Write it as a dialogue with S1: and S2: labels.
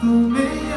S1: who made